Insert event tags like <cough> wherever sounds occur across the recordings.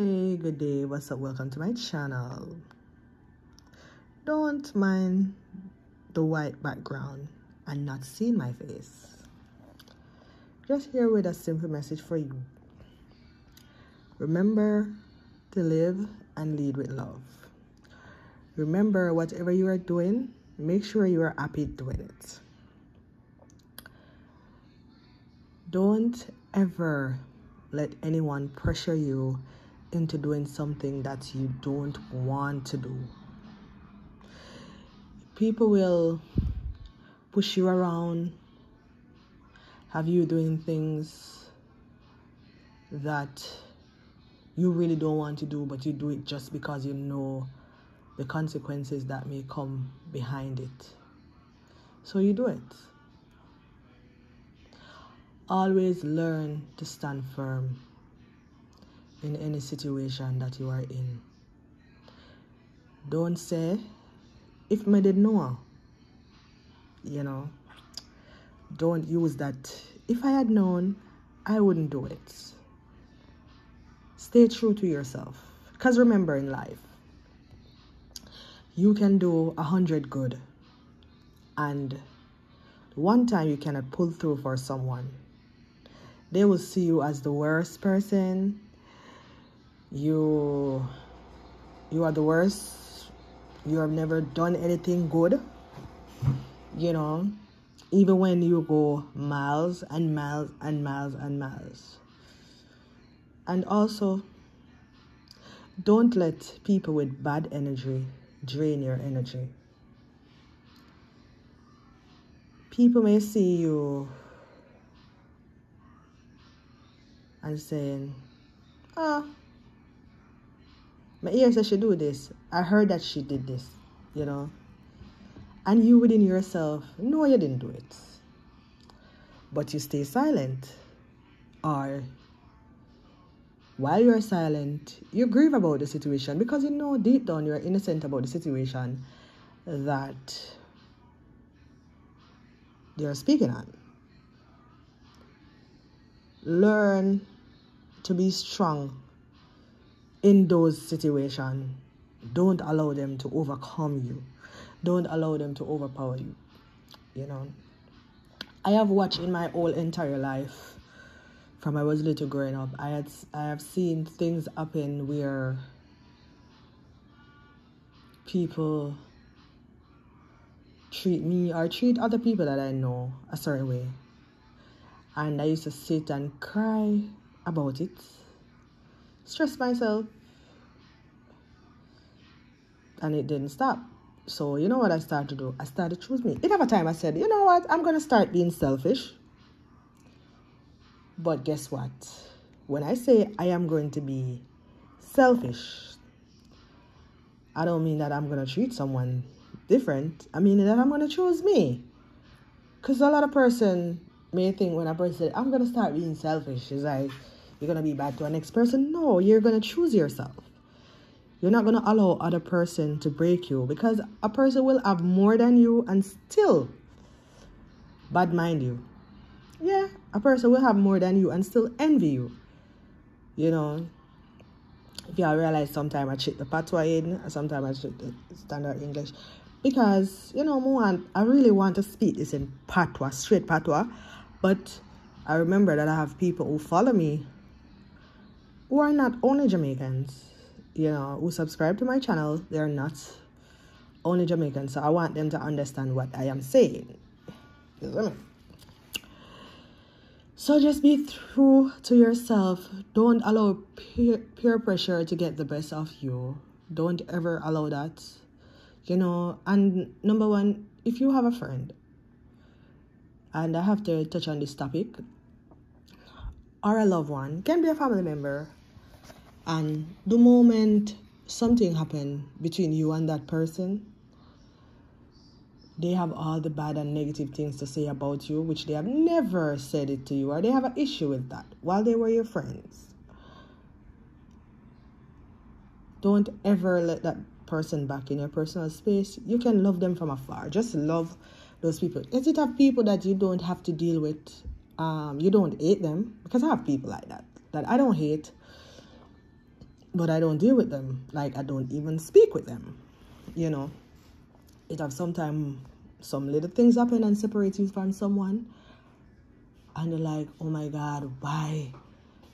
Hey, good day. What's up? Welcome to my channel. Don't mind the white background and not seeing my face. Just here with a simple message for you. Remember to live and lead with love. Remember, whatever you are doing, make sure you are happy doing it. Don't ever let anyone pressure you into doing something that you don't want to do. People will push you around, have you doing things that you really don't want to do, but you do it just because you know the consequences that may come behind it. So you do it. Always learn to stand firm in any situation that you are in. Don't say, if me did know, you know, don't use that. If I had known, I wouldn't do it. Stay true to yourself. Because remember in life, you can do a hundred good and one time you cannot pull through for someone they will see you as the worst person you you are the worst. You have never done anything good you know even when you go miles and miles and miles and miles. And also don't let people with bad energy drain your energy. People may see you and saying ah my ear says she do this. I heard that she did this, you know. And you within yourself, no, you didn't do it. But you stay silent. Or while you're silent, you grieve about the situation because you know deep down you're innocent about the situation that they're speaking on. Learn to be strong in those situations, don't allow them to overcome you. Don't allow them to overpower you. You know, I have watched in my whole entire life, from I was little growing up, I had I have seen things happen where people treat me or treat other people that I know a certain way. And I used to sit and cry about it stress myself. And it didn't stop. So you know what I started to do? I started to choose me. In a time I said, you know what? I'm gonna start being selfish. But guess what? When I say I am going to be selfish, I don't mean that I'm gonna treat someone different. I mean that I'm gonna choose me. Cause a lot of person may think when a person said, I'm gonna start being selfish, is like you're going to be bad to a next person. No, you're going to choose yourself. You're not going to allow other person to break you because a person will have more than you and still bad mind you. Yeah, a person will have more than you and still envy you. You know, if y'all realize sometimes I cheat the patois in, sometimes I cheat the standard English. Because, you know, more I really want to speak this in patois, straight patois. But I remember that I have people who follow me who are not only Jamaicans, you know, who subscribe to my channel, they're not only Jamaicans. So I want them to understand what I am saying. So just be true to yourself. Don't allow peer, peer pressure to get the best of you. Don't ever allow that. You know, and number one, if you have a friend, and I have to touch on this topic, or a loved one, can be a family member, and the moment something happened between you and that person, they have all the bad and negative things to say about you, which they have never said it to you, or they have an issue with that while they were your friends. Don't ever let that person back in your personal space. You can love them from afar. Just love those people. It have people that you don't have to deal with. Um, you don't hate them because I have people like that that I don't hate but I don't deal with them. Like I don't even speak with them. You know, it have sometimes some little things happen and separate you from someone, and you're like, oh my God, why,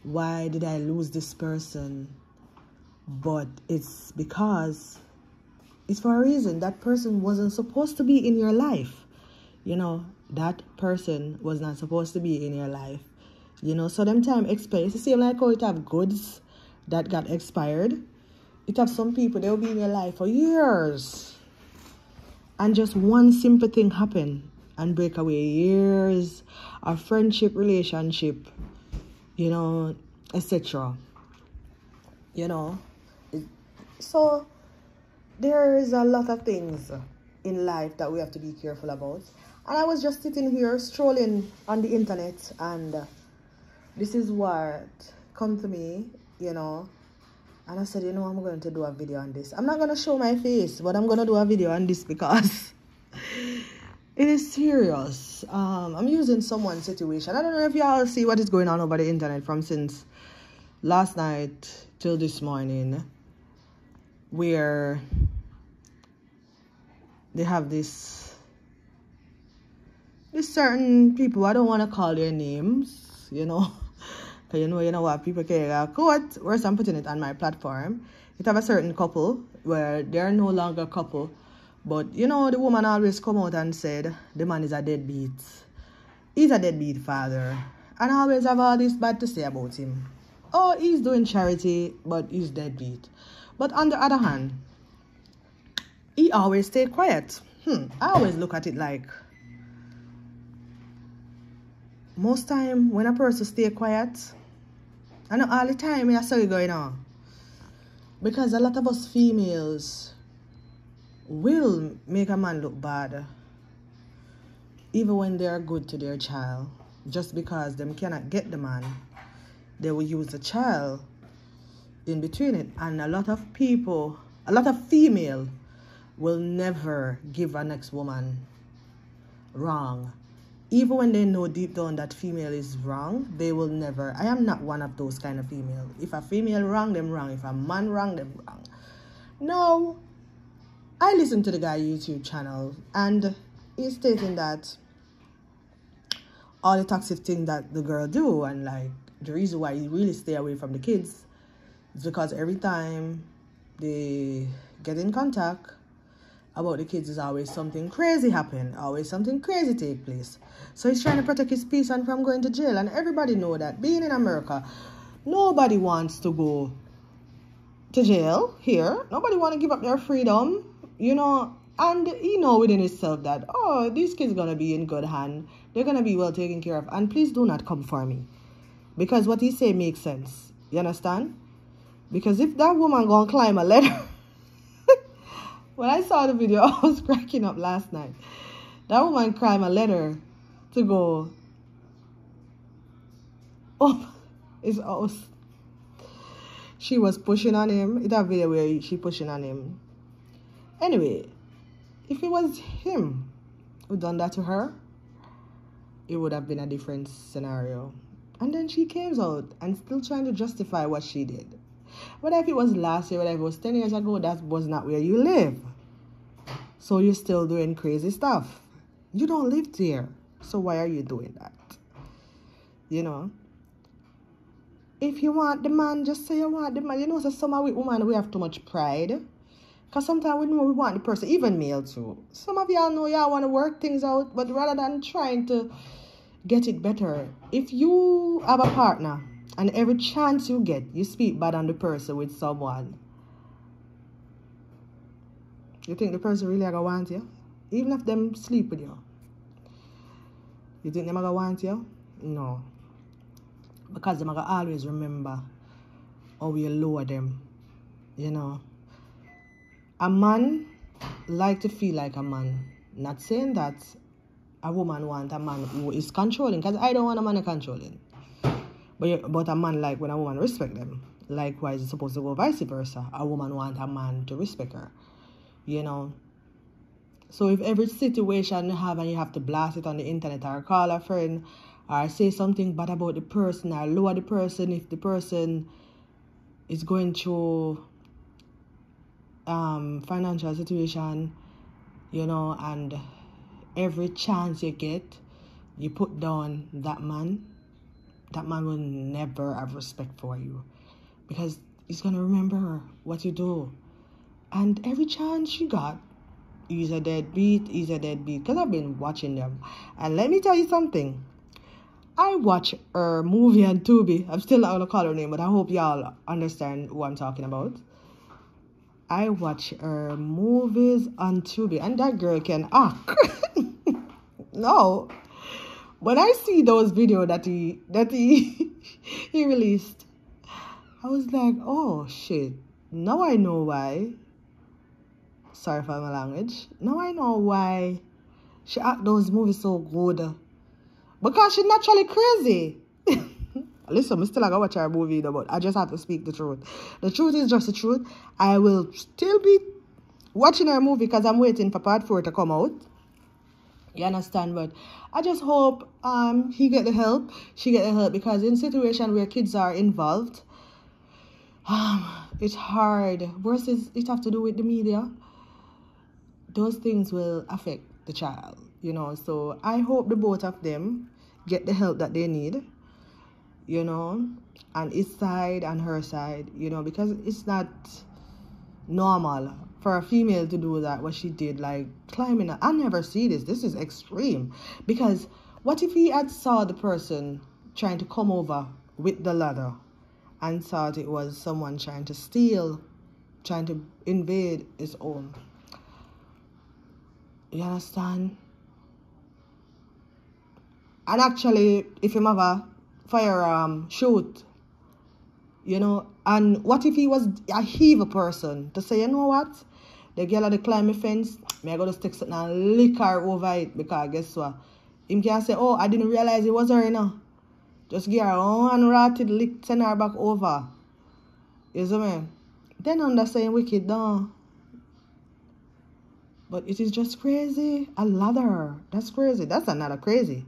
why did I lose this person? But it's because it's for a reason. That person wasn't supposed to be in your life. You know, that person was not supposed to be in your life. You know, so them time expires. You see, like how it have goods that got expired. It have some people they'll be in your life for years. And just one simple thing happen and break away years of friendship, relationship, you know, etc. You know. So there is a lot of things in life that we have to be careful about. And I was just sitting here strolling on the internet and this is what come to me, you know. And I said, you know, I'm going to do a video on this. I'm not going to show my face, but I'm going to do a video on this because <laughs> it is serious. Um, I'm using someone's situation. I don't know if y'all see what is going on over the internet from since last night till this morning where they have this this certain people I don't want to call their names, you know. <laughs> Because you know, you know what, people can get caught. Worse, I'm putting it on my platform. It have a certain couple where they're no longer a couple. But you know, the woman always come out and said the man is a deadbeat. He's a deadbeat father. And I always have all this bad to say about him. Oh, he's doing charity, but he's deadbeat. But on the other hand, he always stay quiet. Hmm, I always look at it like most time when a person stay quiet, I know all the time I it going on. Because a lot of us females will make a man look bad even when they are good to their child. Just because them cannot get the man, they will use the child in between it. And a lot of people, a lot of female will never give a next woman wrong even when they know deep down that female is wrong, they will never. I am not one of those kind of female. If a female wrong, them wrong. If a man wrong, them wrong. No. I listen to the guy YouTube channel and he's stating that all the toxic thing that the girl do and like the reason why he really stay away from the kids is because every time they get in contact about the kids is always something crazy happen, always something crazy take place. So he's trying to protect his peace and from going to jail. And everybody know that being in America, nobody wants to go to jail here. Nobody want to give up their freedom, you know. And he know within himself that, oh, these kids going to be in good hand. They're going to be well taken care of. And please do not come for me. Because what he say makes sense. You understand? Because if that woman going to climb a ladder... <laughs> When I saw the video, <laughs> I was cracking up last night. That woman cried a letter to go up <laughs> his house. She was pushing on him. It's a video where she pushing on him. Anyway, if it was him who done that to her, it would have been a different scenario. And then she came out and still trying to justify what she did. Whether if it was last year, whether it was 10 years ago, that was not where you live. So you're still doing crazy stuff. You don't live there. So why are you doing that? You know? If you want the man, just say you want the man. You know, so some of we women, we have too much pride. Because sometimes we know we want the person, even male too. Some of y'all know y'all want to work things out, but rather than trying to get it better, if you have a partner and every chance you get, you speak bad on the person with someone. You think the person really gonna want you? Even if them sleep with you. You think them gonna want you? No. Because them gonna always remember how you lower them. You know. A man like to feel like a man. Not saying that a woman want a man who is controlling, because I don't want a man controlling. But, but a man like when a woman respect them. Likewise, it's supposed to go vice versa. A woman want a man to respect her. You know. So if every situation you have and you have to blast it on the internet or call a friend or say something bad about the person or lower the person if the person is going through um, financial situation, you know, and every chance you get, you put down that man, that man will never have respect for you because he's gonna remember what you do. And every chance you got, he's a deadbeat, he's a deadbeat. Because I've been watching them. And let me tell you something. I watch her movie on Tubi. I'm still not gonna call her name, but I hope y'all understand who I'm talking about. I watch her movies on Tubi, and that girl can act. <laughs> no, when I see those videos that he that he <laughs> he released, I was like, oh shit. Now I know why. Sorry for my language. Now I know why she act those movies so good. Because she's naturally crazy. <laughs> Listen, I'm still gonna watch her movie though, but I just have to speak the truth. The truth is just the truth. I will still be watching her movie because I'm waiting for part four to come out. You understand? But I just hope um he get the help, she get the help because in situation where kids are involved, um, it's hard. Versus it have to do with the media. Those things will affect the child, you know. So I hope the both of them get the help that they need, you know, on his side and her side, you know, because it's not normal for a female to do that what she did like climbing i never see this. This is extreme. Because what if he had saw the person trying to come over with the ladder and thought it was someone trying to steal trying to invade his own? You understand? And actually if him have a firearm shoot you know? And what if he was a heave person to say, you know what? The girl at the climbing fence, may I go to stick something and lick her over it because guess what? Him can say, oh, I didn't realize it was her, you know. Just give her one rotted lick, send her back over. You see me? Then I'm not saying wicked, no. But it is just crazy. A ladder. That's crazy. That's another crazy.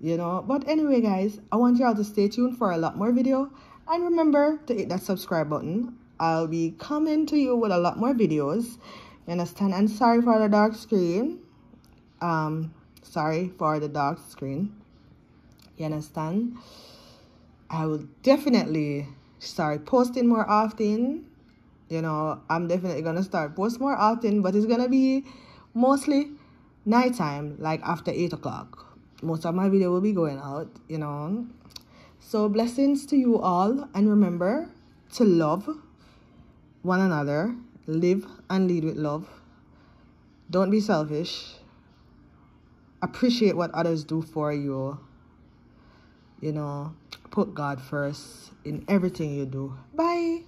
You know? But anyway, guys, I want y'all to stay tuned for a lot more video. And remember to hit that subscribe button. I'll be coming to you with a lot more videos. You understand? And sorry for the dark screen. Um, sorry for the dark screen. You understand? I will definitely start posting more often. You know, I'm definitely gonna start post more often, but it's gonna be mostly nighttime, like after eight o'clock. Most of my video will be going out, you know. So, blessings to you all, and remember to love one another, live and lead with love. Don't be selfish. Appreciate what others do for you. You know, put God first in everything you do. Bye.